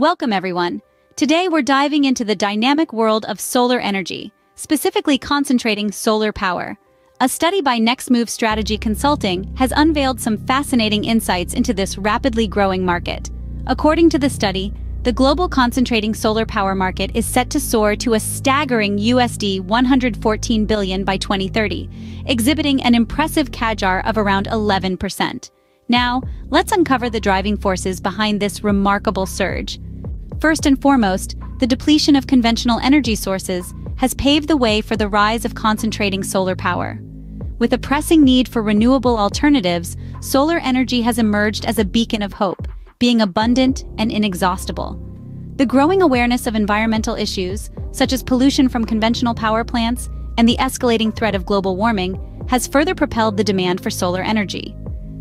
Welcome, everyone. Today we're diving into the dynamic world of solar energy, specifically concentrating solar power. A study by Next Move Strategy Consulting has unveiled some fascinating insights into this rapidly growing market. According to the study, the global concentrating solar power market is set to soar to a staggering USD 114 billion by 2030, exhibiting an impressive CAGR of around 11%. Now, let's uncover the driving forces behind this remarkable surge. First and foremost, the depletion of conventional energy sources has paved the way for the rise of concentrating solar power. With a pressing need for renewable alternatives, solar energy has emerged as a beacon of hope, being abundant and inexhaustible. The growing awareness of environmental issues, such as pollution from conventional power plants and the escalating threat of global warming, has further propelled the demand for solar energy.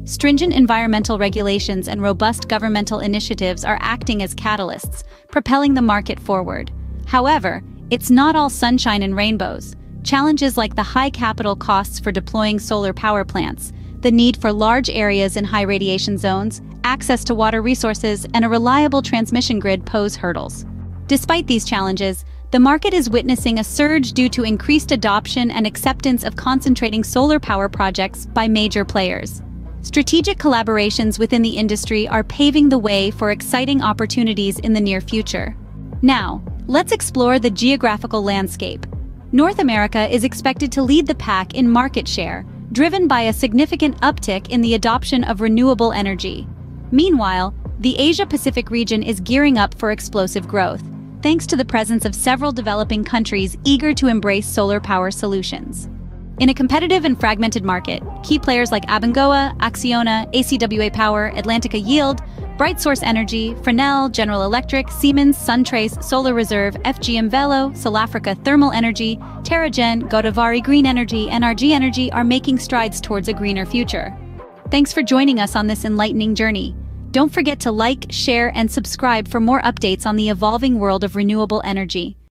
Stringent environmental regulations and robust governmental initiatives are acting as catalysts, propelling the market forward. However, it's not all sunshine and rainbows. Challenges like the high capital costs for deploying solar power plants, the need for large areas in high radiation zones, access to water resources, and a reliable transmission grid pose hurdles. Despite these challenges, the market is witnessing a surge due to increased adoption and acceptance of concentrating solar power projects by major players. Strategic collaborations within the industry are paving the way for exciting opportunities in the near future. Now, let's explore the geographical landscape. North America is expected to lead the pack in market share, driven by a significant uptick in the adoption of renewable energy. Meanwhile, the Asia-Pacific region is gearing up for explosive growth, thanks to the presence of several developing countries eager to embrace solar power solutions. In a competitive and fragmented market, key players like Abengoa, Acciona, ACWA Power, Atlantica Yield, BrightSource Energy, Frenell, General Electric, Siemens, SunTrace, Solar Reserve, FGM Velo, Solafrica Thermal Energy, Terragen, Godawari Green Energy, and RG Energy are making strides towards a greener future. Thanks for joining us on this enlightening journey. Don't forget to like, share, and subscribe for more updates on the evolving world of renewable energy.